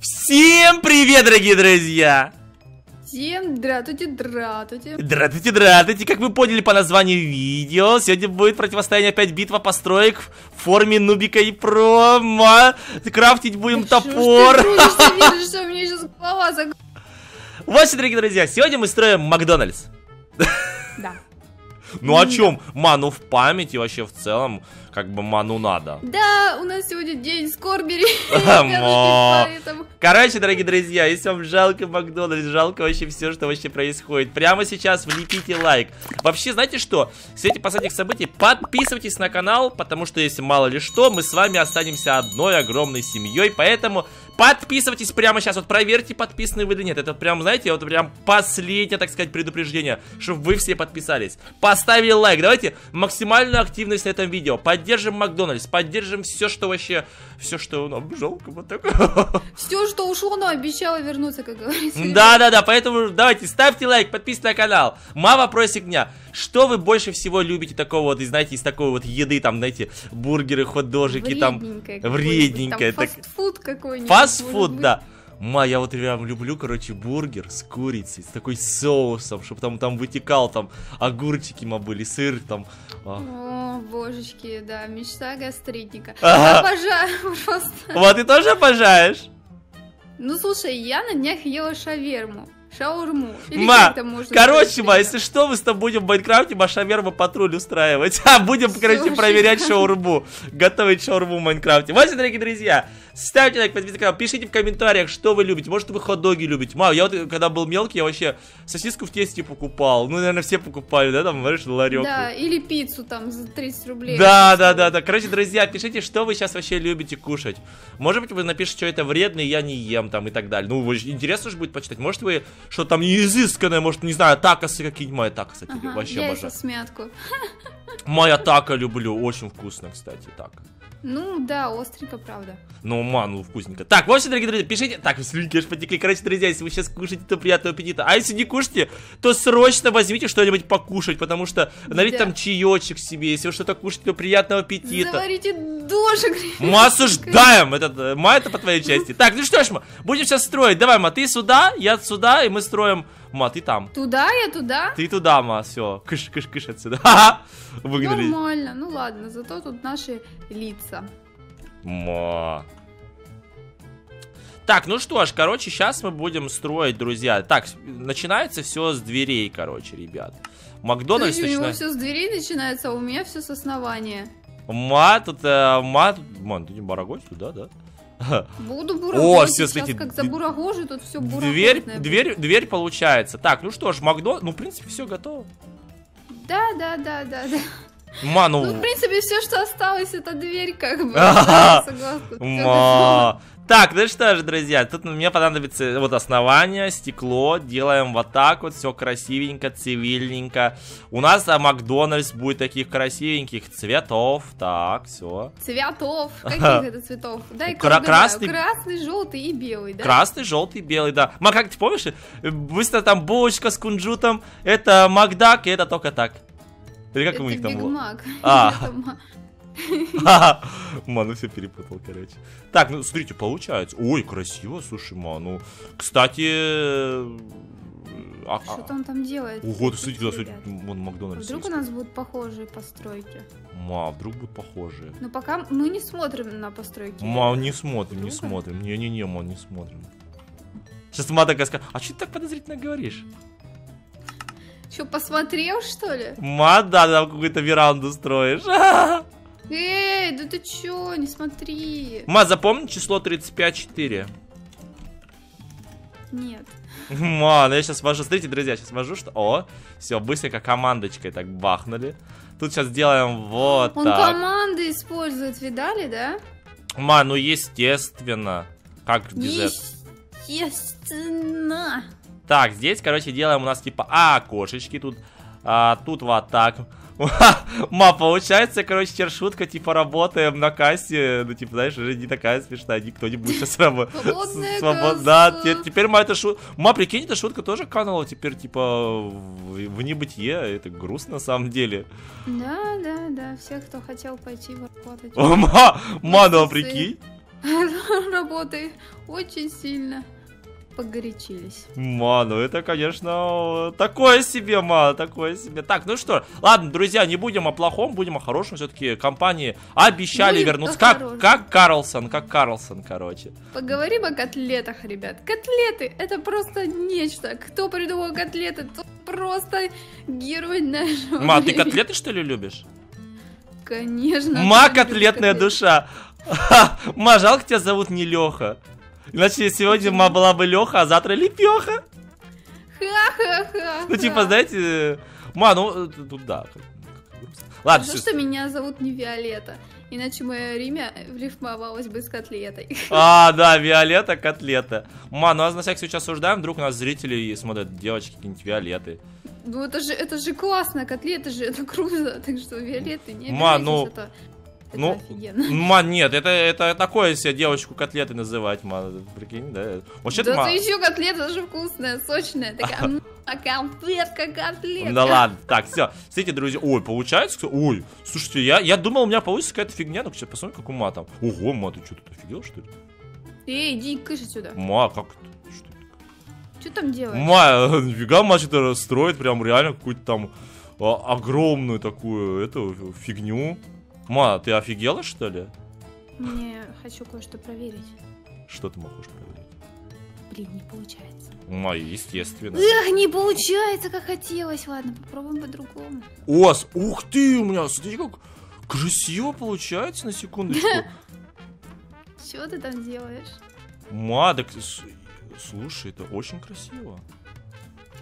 Всем привет, дорогие друзья! Всем здравствуйте, здравствуйте. Здравствуйте, здравствуйте. Как вы поняли по названию видео, сегодня будет противостояние опять битва построек в форме Нубика и Прома. Крафтить будем Да топор. Что ты видишь, что меня сейчас голова заг... Вот что, дорогие друзья, сегодня мы строим Макдональдс. Да. Ну о чем? Ману в памяти вообще в целом, как бы ману надо. Да, у нас сегодня день скорбери. Короче, дорогие друзья, если вам жалко Макдональдс, жалко вообще все, что вообще происходит, прямо сейчас влепите лайк. Вообще, знаете что? В свете последних событий подписывайтесь на канал, потому что если мало ли что, мы с вами останемся одной огромной семьей, поэтому подписывайтесь прямо сейчас, вот проверьте, подписаны вы или нет. Это прям, знаете, вот прям последнее, так сказать, предупреждение, чтобы вы все подписались. Поставили лайк, давайте максимальную активность на этом видео, поддержим Макдональдс, поддержим все, что вообще, все, что нам жалко, вот так. Все, что ушло, но обещала вернуться, как говорится. Да-да-да, поэтому давайте ставьте лайк, подписывайтесь на канал. Ма вопросик дня. Что вы больше всего любите такого вот, и знаете, из такой вот еды, там, знаете, бургеры, хот-дожики, там, Вредненькое Там фастфуд какой-нибудь. Фастфуд, да. Ма, я вот прям люблю, короче, бургер с курицей, с такой соусом, чтобы там, там вытекал, там, огурчики ма были, сыр, там. а. О, божечки, да, мечта гастритника. Ага. Обожаю просто. Вот, ты тоже обожаешь? Ну, слушай, я на днях ела шаверму. Шаурму. Или Ма, можно Короче, Ма, если что, мы с тобой будем в Майнкрафте Машаверма патруль устраивать. А, будем, короче, проверять шаурму. Готовить шаурму в Майнкрафте. Вот, дорогие друзья, ставьте лайк, подписывайтесь на канал, пишите в комментариях, что вы любите. Может, вы хот-доги любите. Ма, я вот, когда был мелкий, я вообще сосиску в тесте покупал. Ну, наверное, все покупали, да, там, знаешь, ларек. Да, или пиццу там за 30 рублей. Да, да, да, да. Короче, друзья, пишите, что вы сейчас вообще любите кушать. Может быть, вы напишите, что это вредно, и я не ем там и так далее. Ну, интересно же будет почитать. Может, вы что там неизысканное, может, не знаю, такосы какие-нибудь. Моя такосы Ага, вообще яйца обожаю. смятку. Моя така люблю, очень вкусно, кстати, така. Ну да, остренько, правда. Ну, ман, ну, вкусненько. Так, в общем, дорогие друзья, пишите. Так, слюнки аж потекли. Короче, друзья, если вы сейчас кушаете, то приятного аппетита. А если не кушаете, то срочно возьмите что-нибудь покушать, потому что налить Да. там чаечек себе. Если вы что-то кушаете, то приятного аппетита. Заварите дошек. Мы осуждаем этот, э, ма, это по твоей части. Так, ну что ж, ма, будем сейчас строить. Давай, ма, ты сюда, я сюда, и мы строим. Ма, ты там. Туда, я туда. Ты туда, ма, все. Кыш, кыш, кыш отсюда. Выгнали. Нормально, ну ладно, зато тут наши лица. Ма. Так, ну что ж, короче, сейчас мы будем строить, друзья. Так, начинается все с дверей, короче, ребят. Макдональдс Подожди, у него все с дверей начинается, а у меня все с основания. Ма, тут, э, ма, ман, ты не барагось туда, да? Буду бурагожить. всё, Сейчас смотрите, как д- забурагожу, тут все Дверь, дверь, дверь получается. Так, ну что ж, Макдональдс, ну, в принципе, все готово. Да, да, да, да, да. Ма, ну... В принципе, все, что осталось, это дверь, как бы. Согласна. Ма. Так, ну что же, друзья, тут мне понадобится вот основание, стекло, делаем вот так вот, все красивенько, цивильненько. У нас а, Макдональдс будет таких красивеньких цветов, так, все. Цветов. Каких это цветов? Дай Кра- красный- Красный, желтый и белый, да? Красный, желтый, белый, да. Ма, как ты помнишь, быстро там булочка с кунжутом, это Макдак, и это только так. Или как это у них там было? Мак. А. Это ма- Ха-ха. Ма, ну все перепутал, короче. Так, ну смотрите, получается. Ой, красиво, слушай, ма, ну. Кстати... а- а- Что-то он там делает. Ого, ты смотрите, да, Ребят. смотрите, вон Макдональдс Вдруг у есть. нас будут похожие постройки. Ма, вдруг будут похожие. Но пока мы не смотрим на постройки. Ма, не смотрим, не Друга? смотрим. Не-не-не, ма, не смотрим. Сейчас ма такая скажет, а что ты так подозрительно говоришь? Что, посмотрел, что ли? Ма, да, там какую-то веранду строишь. Эй, да ты чё, не смотри. Ма, запомни число 35-4. Нет. Ма, ну я сейчас вожу, смотрите, друзья, сейчас вожу, что... О, все, быстренько командочкой так бахнули. Тут сейчас делаем вот Он так. команды использует, видали, да? Ма, ну естественно. Как без этого? Естественно. Так, здесь, короче, делаем у нас типа а, окошечки тут. А, тут вот так. Ма, получается, короче, теперь шутка, типа, работаем на кассе, ну, типа, знаешь, уже не такая смешная, никто не будет сейчас работать. Свободная Да, теперь, ма, эта шутка... Ма, прикинь, эта шутка тоже канула теперь, типа, в, небытие, это грустно, на самом деле. Да, да, да, все, кто хотел пойти работать. Ма, ма, ну, а прикинь. работы очень сильно погорячились. Ма, ну это, конечно, такое себе, ма, такое себе. Так, ну что, ладно, друзья, не будем о плохом, будем о хорошем. Все-таки компании обещали Будем вернуться. Как, хорошем. как Карлсон, как Карлсон, короче. Поговорим о котлетах, ребят. Котлеты это просто нечто. Кто придумал котлеты, тот просто герой нашего. Ма, ты времени. котлеты, что ли, любишь? Конечно. Ма, котлетная котлеты? душа. Ма, жалко тебя зовут не Леха. Иначе сегодня была бы Леха, а завтра Лепеха. Ха-ха-ха. Ну, типа, знаете, ма, ну, э, тут да. Ладно, всё. что меня зовут не Виолетта? Иначе мое имя рифмовалось бы с котлетой. А, да, Виолетта, котлета. Ма, ну а на всякий случай осуждаем, вдруг у нас зрители смотрят девочки какие-нибудь Виолеты. Ну это же, это же классно, котлеты же, это круто. Так что Виолетты не Ма, ну, это, это ну, офигенно. Ма, нет, это, это такое себе девочку котлеты называть, ма, прикинь, да? Вообще-то, Да ма... ты еще котлета же вкусная, сочная, такая, а конфетка, котлетка. Да ладно, так, все. Смотрите, друзья, ой, получается, ой, слушайте, я, я думал, у меня получится какая-то фигня, ну, сейчас посмотри, как у ма там. Ого, ма, ты что, тут офигел, что ли? Эй, иди кыш отсюда. Ма, как это? Что это? Что там делаешь? Ма, нифига, ма что-то строит прям реально какую-то там а, огромную такую, эту фигню. Ма, ты офигела, что ли? Мне хочу кое-что проверить. Что ты можешь проверить? Блин, не получается. Ма, естественно. Эх, не получается, как хотелось. Ладно, попробуем по-другому. Ос, ух ты, у меня, смотри, как красиво получается, на секундочку. Что ты там делаешь? Ма, так, слушай, это очень красиво.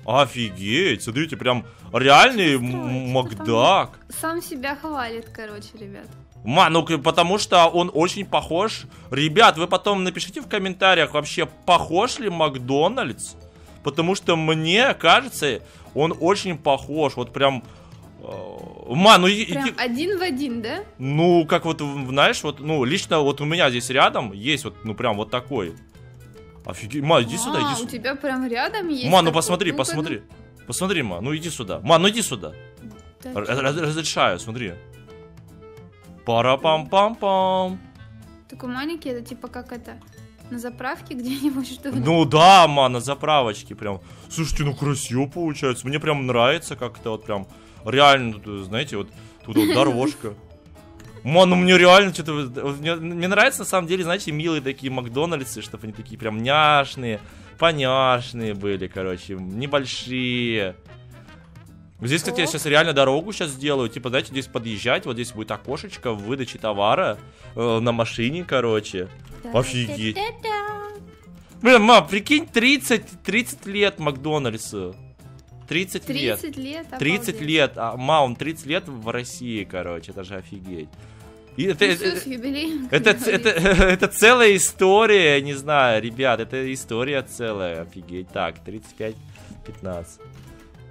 Офигеть, смотрите, прям реальный Макдак. Сам себя хвалит, короче, ребят. Ма, ну потому что он очень похож. Ребят, вы потом напишите в комментариях, вообще похож ли Макдональдс? Потому что мне кажется, он очень похож. Вот прям... э, Ма, ну и- Прям иди- один в один, да? Ну, как вот, знаешь, вот, ну, лично вот у меня здесь рядом есть вот, ну, прям вот такой. Офигеть. Ма, иди сюда, А, иди у сюда. тебя прям рядом есть. Ма, ну посмотри, Ну-ка, посмотри. Посмотри, ма, ну иди сюда. Ма, ну иди сюда. ну. Да Разрешаю, смотри. Пара-пам-пам-пам. Такой маленький, это типа как это, на заправке где-нибудь, что ли? Ну да, ма, на заправочке прям. Слушайте, ну красиво получается. Мне прям нравится как-то вот прям. Реально, знаете, вот тут вот дорожка. Ма, ну мне реально что-то... Мне, мне нравится, на самом деле, знаете, милые такие Макдональдсы, чтобы они такие прям няшные, поняшные были, короче, небольшие. Здесь, кстати, я сейчас реально дорогу сейчас сделаю. Типа, знаете, здесь подъезжать, вот здесь будет окошечко в выдаче товара э, на машине, короче. Офигеть. Блин, ма, прикинь, 30, 30 лет Макдональдсу. 30, лет. 30 лет, 30 обалдеть. лет. А, ма, он 30 лет в России, короче, это же офигеть. И это, Ну это, юбилеем, это, это, это целая история, не знаю, ребят, это история целая, офигеть. Так, 35, 15.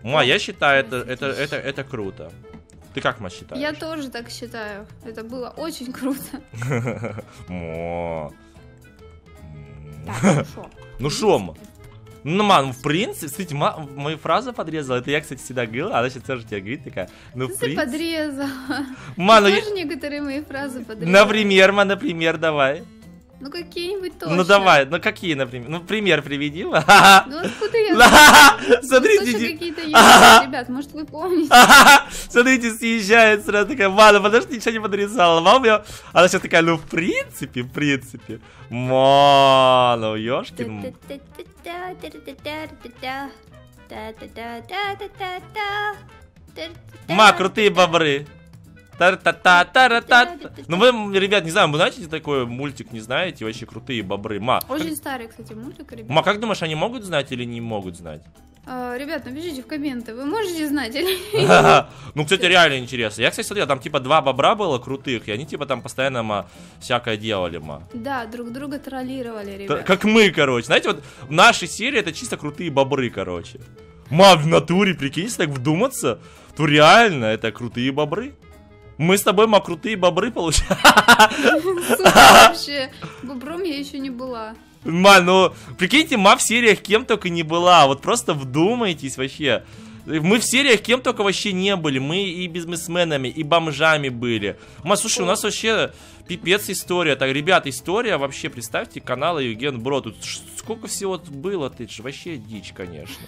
Ма, я считаю, это, это, это, это круто. Ты как, Ма, считаешь? Я тоже так считаю. Это было очень круто. Мо. Ну шо? Ну мам, в принципе, смотрите, ма- мою фразу подрезала. Это я, кстати, всегда говорил, а она сейчас тоже тебе говорит такая. Ну, в Ты принципе. подрезала. Ма, ну, я- Тоже некоторые мои фразы подрезала. например, ма, например, давай. Ну какие-нибудь точно. Ну, давай, ну какие, например? Ну, пример приведи. Ну откуда я? Ну, Смотрите, какие-то ребят, может вы помните? Смотрите, съезжает сразу такая, мама, подожди, ничего не подрезала. Мама, я... она сейчас такая, ну, в принципе, в принципе. Ма, ну, ёшкин. Ма, крутые бобры. Та-та-та-та-та-та. Ну вы, ребят, не знаю, вы знаете такой мультик, не знаете? Вообще крутые бобры. Ма, Очень старый, кстати, мультик, ребят. Ма, как думаешь, они могут знать или не могут знать? А, Ребят, напишите в комменты, вы можете знать или Ну, кстати, реально интересно. Я, кстати, смотрел, там типа два бобра было крутых, и они типа там постоянно ма, всякое делали, ма. Да, друг друга троллировали, ребят. Как мы, короче. Знаете, вот в нашей серии это чисто крутые бобры, короче. Ма, в натуре, прикинь, если так вдуматься, то реально это крутые бобры. Мы с тобой, ма, крутые бобры получаем. Вообще. Бобром я еще не была. Ма, ну, прикиньте, ма в сериях кем только не была. Вот просто вдумайтесь вообще. Мы в сериях кем только вообще не были. Мы и бизнесменами, и бомжами были. Ма, слушай, у нас вообще Пипец история. Так, ребят, история вообще, представьте, канала Евген Бро. Тут сколько всего было, ты ж вообще дичь, конечно.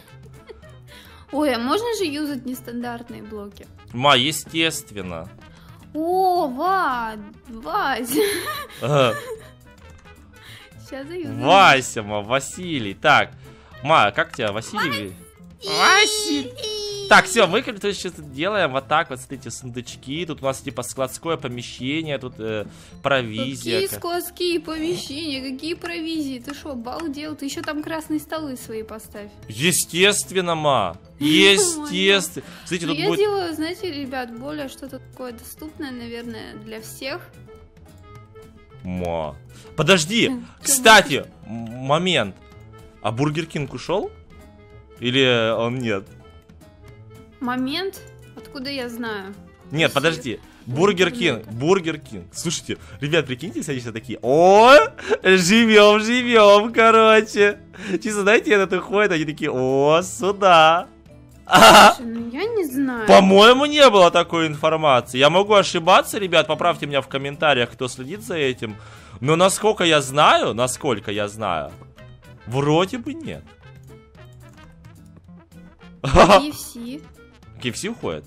Ой, а можно же юзать нестандартные блоки? Ма, естественно. О, Ва, Вась. Ага. Сейчас. Вася, ма, Василий. Так, Ма, как тебя, Василий? Василий. Так, все, мы, короче, сейчас делаем вот так вот, смотрите, сундучки. Тут у нас типа складское помещение, тут э, провизия. Какие складские помещения, какие провизии? Ты что, балдел? Ты еще там красные столы свои поставь. Естественно, ма. Естественно. Смотрите, Ну, тут я будет... делаю, знаете, ребят, более что-то такое доступное, наверное, для всех. Ма. Подожди, Чё, кстати, момент. А Бургер Кинг ушел? Или он нет? Момент, откуда я знаю? Нет, подожди. Бургер интернета. Кинг, Бургер Кинг. Слушайте, ребят, прикиньте, если они все такие, о, живем, живем, короче. Чисто, знаете, это уходит, они такие, о, сюда. А, ну я не знаю. По-моему, не было такой информации. Я могу ошибаться, ребят, поправьте меня в комментариях, кто следит за этим. Но насколько я знаю, насколько я знаю, вроде бы нет. KFC. KFC уходит.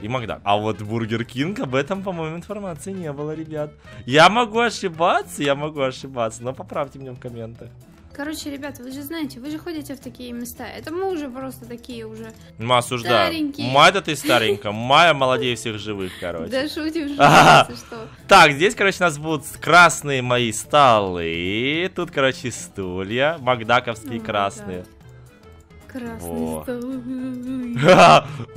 И Макдак. А вот Бургер Кинг об этом, по-моему, информации не было, ребят. Я могу ошибаться, я могу ошибаться, но поправьте меня в комментах. Короче, ребят, вы же знаете, вы же ходите в такие места. Это мы уже просто такие уже. Ма, осуждаю. Старенький. Ма, это ты старенькая. Майя молодее всех живых, короче. Да шутим, Ага. шутим, если что. Так, здесь, короче, у нас будут красные мои столы. Тут, короче, стулья. Макдаковские О, красные. Красный Во. стол.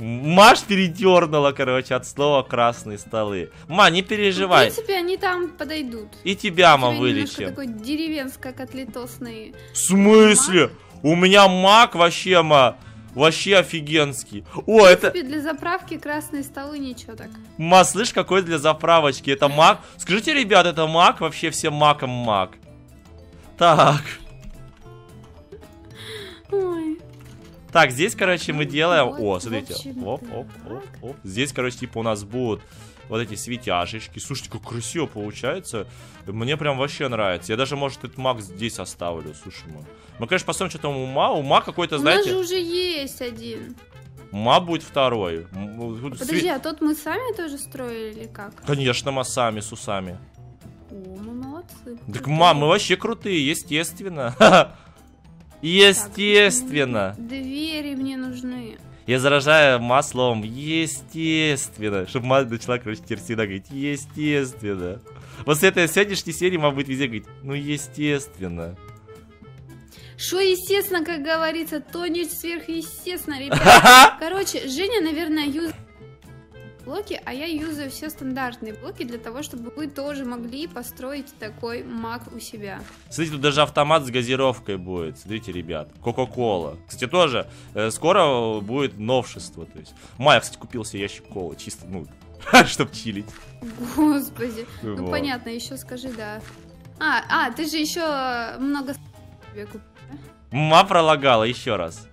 Маш передернула, короче, от слова красные столы. Ма, не В переживай. принципе, они там подойдут. И тебя, ма, вылечим. такой деревенско-котлетосный. В смысле? У меня мак вообще, ма, вообще офигенский. О, В это... принципе, для заправки красные столы ничего так. Ма, слышь, какой для заправочки? Это мак? Скажите, ребят, это мак? Вообще всем маком мак. Так. Так, здесь, короче, мы делаем... Вот, О, смотрите. Оп, оп, оп, оп. Здесь, короче, типа у нас будут вот эти светяшечки. Слушайте, как красиво получается. Мне прям вообще нравится. Я даже, может, этот маг здесь оставлю. Слушай, мы. Мы, конечно, посмотрим, что там у ма. У ма какой-то, У нас знаете... же уже есть один. Ма будет второй. Подожди, а тот мы сами тоже строили или как? Конечно, мы сами с усами. О, мы молодцы. Так, мам, мы вообще крутые, естественно. Так, Естественно. Двери мне нужны. Я заражаю маслом. Естественно. Чтобы мама начала, короче, теперь всегда говорить. Естественно. С этой сегодняшней серии мама будет везде говорить. Ну, естественно. Что естественно, как говорится, то не сверхъестественно, ребята. Короче, Женя, наверное, юзает блоки, а я юзаю все стандартные блоки для того, чтобы вы тоже могли построить такой маг у себя. Смотрите, тут даже автомат с газировкой будет. Смотрите, ребят. Кока-кола. Кстати, тоже э, скоро будет новшество. То есть. Майя, кстати, купил себе ящик колы. Чисто, ну, чтобы чилить. Господи. Ну понятно, еще скажи, да. А, а, ты же еще много себе купил. Ма пролагала еще раз.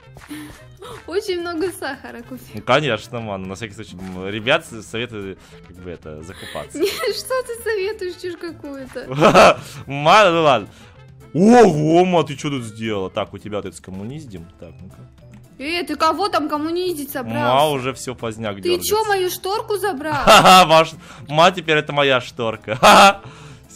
Очень много сахара купил. Ну, конечно, ман. На всякий случай. Ребят, советую, как бы это, закупаться. Что ты советуешь, чушь какую-то? Ма, ну ладно. Ого, ма, ты что тут сделала? Так, у тебя тут скоммуниздим. Так, ну-ка. Эй, ты кого там коммуниздить Ма собрался? уже все поздняк Ты дергается. чё, мою шторку забрал? Ха-ха. Ма, теперь это моя шторка. Ха-ха.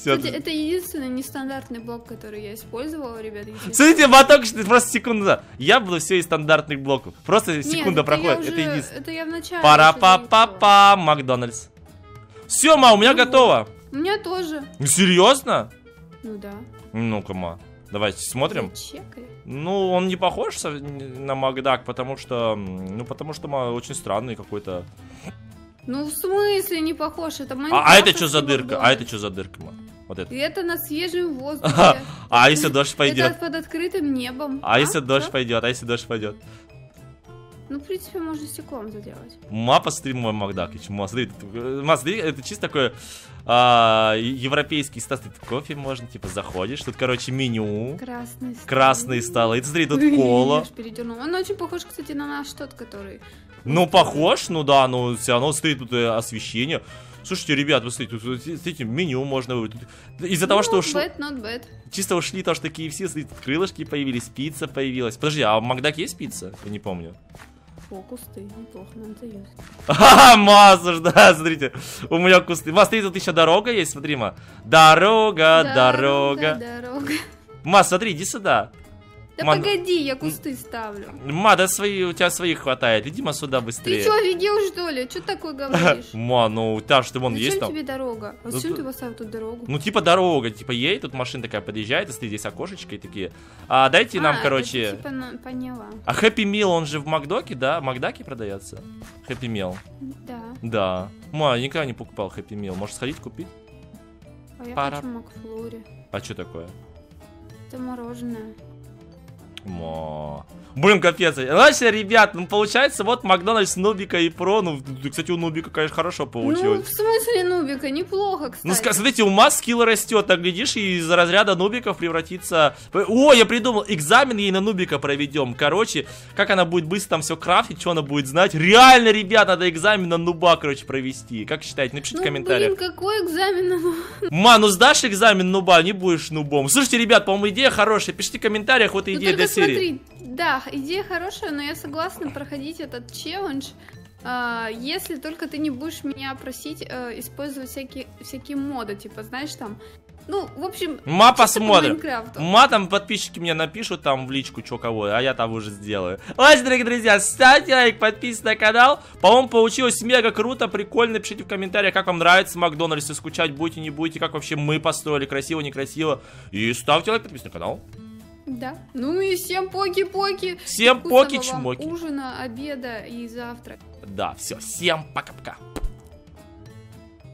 Кстати, это единственный нестандартный блок, который я использовала, ребят. Смотрите, что просто секунду назад. Я буду все из стандартных блоков. Просто секунда проходит. Это единственное. Это я в начале. пара еще па па заметила. па Макдональдс. Все, ма, у меня Ну готово. У меня тоже. Ну, Серьезно? Ну да. Ну-ка, ма. Давайте смотрим. Чекай. Ну, он не похож на Макдак, потому что, ну, потому что ма, очень странный какой-то. Ну в смысле не похож? Это А, а это что за дырка? А это что за дырка, ма? Вот это. И это на свежем воздухе. А если дождь Это пойдет? под открытым небом. А если дождь Чё? пойдет? А если дождь пойдет? Ну, в принципе, можно стеклом заделать. Ма, посмотри мой Макдак. Ма, смотри, смотри, это чисто такой а, европейский стас. Тут кофе можно, типа, заходишь. Тут, короче, меню. Красный стол. Красные столы. И смотри, тут кола. Он очень похож, кстати, на наш тот, который... Ну, похож, ну да, но все равно, смотри, тут э, освещение. Слушайте, ребят, вы смотрите, тут, смотрите, меню можно выбрать. Из-за того, что Not ушло, bad, not bad. чисто ушли то, что KFC, смотрите, крылышки появились, пицца появилась. Подожди, а в Макдак есть пицца? Я не помню. О, кусты, неплохо, надо есть. Ха, Маза, да, смотрите, у меня кусты. Ма, смотри, тут еще дорога есть, смотри, ма. Дорога, дорога. дорога. Ма, смотри, иди сюда. Да Ман- погоди, я кусты ставлю. Ма, да свои, у тебя своих хватает. Иди, ма, сюда Ты быстрее. что, офигел что ли? Что такое говоришь? Ма, ну, тебя что, вон есть там? тебе дорога? А Ну, зачем ты поставил тут дорогу? Ну, типа дорога, типа едет, тут машина такая подъезжает, и стоит здесь окошечко и такие. А дайте нам, А, короче... ты типа на- поняла. А Happy Meal, он же в Макдоке, да? В Макдаке продается? Happy Meal. Да. Да. Ма, я никогда не покупал Happy Meal. Может сходить купить? А я хочу Макфлури. А что такое? Это мороженое. Ма. Блин, капец. Значит, ребят, ну получается, вот Макдональдс, Нубика и Про. Ну, кстати, у Нубика, конечно, хорошо Ну, получилось. в смысле Нубика? Неплохо, кстати. Ну, смотрите, у Мас скилл растет, так глядишь, и из разряда нубиков превратится... О, я придумал, экзамен ей на нубика проведем. Короче, как она будет быстро там все крафтить, что она будет знать. Реально, ребят, надо экзамен на нуба, короче, провести. Как считаете? Напишите ну, в комментариях. блин, какой экзамен? Ну, Ма, ну сдашь экзамен нуба, не будешь нубом. Слушайте, ребят, по-моему, идея хорошая. Пишите в комментариях, вот ну, идея для серии. смотри, да, идея хорошая, но я согласна проходить этот челлендж, а, если только ты не будешь меня просить э, использовать всякие, всякие моды, типа, знаешь, там, ну, в общем, Ма, посмотрим. Ма, там подписчики мне напишут там в личку, что кого, а я там уже сделаю. Ладно, дорогие друзья, ставьте лайк, подписывайтесь на канал. По-моему, получилось мега круто, прикольно. Пишите в комментариях, как вам нравится Макдональдс, скучать будете, не будете, как вообще мы построили, красиво, некрасиво. И ставьте лайк, подписывайтесь на канал. Да. Ну и всем поки-поки. Всем поки-чмоки. Ужина, обеда и завтрака. Да, все, всем пока-пока.